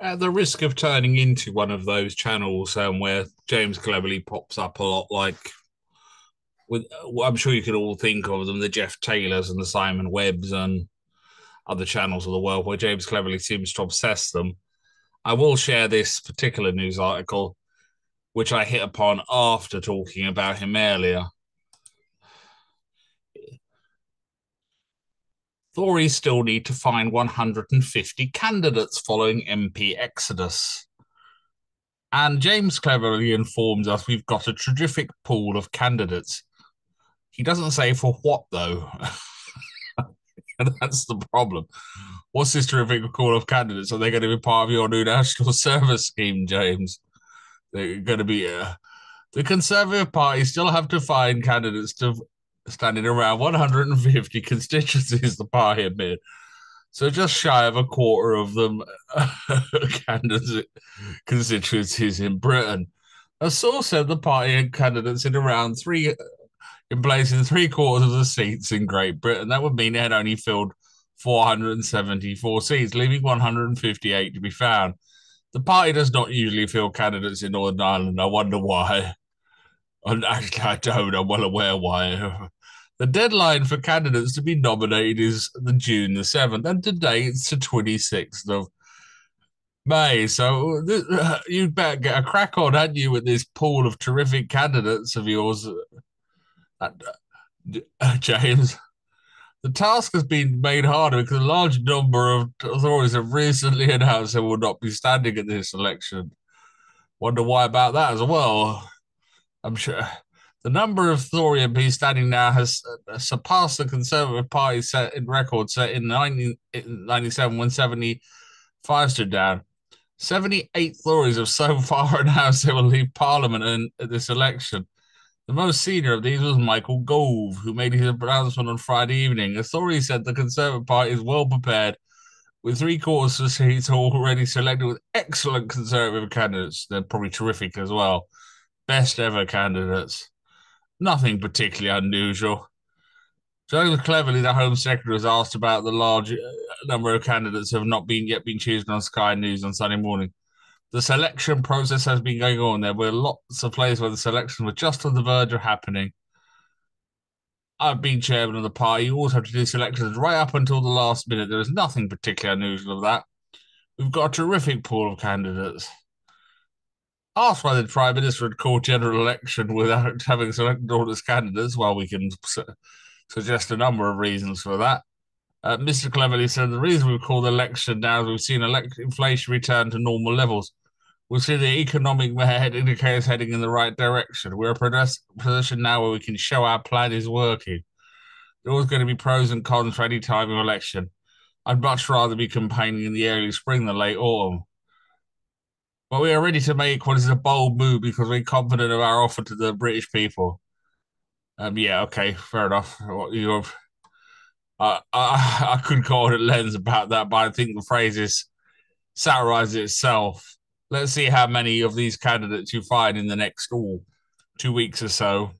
At the risk of turning into one of those channels um, where James Cleverly pops up a lot, like with, I'm sure you could all think of them, the Jeff Taylors and the Simon Webbs and other channels of the world where James Cleverly seems to obsess them. I will share this particular news article, which I hit upon after talking about him earlier. Tories still need to find 150 candidates following MP Exodus. And James Cleverly informs us we've got a terrific pool of candidates. He doesn't say for what, though. that's the problem. What's this terrific pool of candidates? Are they going to be part of your new national service scheme, James? They're going to be. Uh, the Conservative Party still have to find candidates to standing around 150 constituencies, the party admit. So just shy of a quarter of them candidates constituencies in Britain. A source said the party had candidates in around three, in place in three quarters of the seats in Great Britain. That would mean it had only filled 474 seats, leaving 158 to be found. The party does not usually fill candidates in Northern Ireland. I wonder why. And actually, I don't. I'm well aware why. The deadline for candidates to be nominated is the June the 7th, and today it's the 26th of May. So uh, you'd better get a crack on, hadn't you, with this pool of terrific candidates of yours, uh, uh, James? The task has been made harder because a large number of authorities have recently announced they will not be standing at this election. Wonder why about that as well. I'm sure the number of Tory MPs standing now has uh, surpassed the Conservative Party set in record set in 1997 when 75 stood down. 78 Tories have so far announced they will leave Parliament in this election. The most senior of these was Michael Gove, who made his announcement on Friday evening. The Tory said the Conservative Party is well prepared, with three quarters of seats already selected with excellent Conservative candidates. They're probably terrific as well. Best ever candidates nothing particularly unusual. So Cleverly, the Home Secretary was asked about the large uh, number of candidates who have not been yet been chosen on Sky News on Sunday morning. The selection process has been going on. There were lots of places where the selection was just on the verge of happening. I've been chairman of the party. You always have to do selections right up until the last minute. There is nothing particularly unusual of that. We've got a terrific pool of candidates asked why the Prime Minister would call general election without having selected all its candidates. Well, we can su- suggest a number of reasons for that. Uh, Mr. Cleverly said the reason we've called election now is we've seen elect- inflation return to normal levels. We've seen the economic indicators heading in the right direction. We're a position now where we can show our plan is working. There's always going to be pros and cons for any time of election. I'd much rather be campaigning in the early spring than late autumn. But we are ready to make what is a bold move because we're confident of our offer to the British people. Um, yeah, okay, fair enough. You have, uh, I, I could call it a lens about that, but I think the phrase is satirizes itself. Let's see how many of these candidates you find in the next all two weeks or so.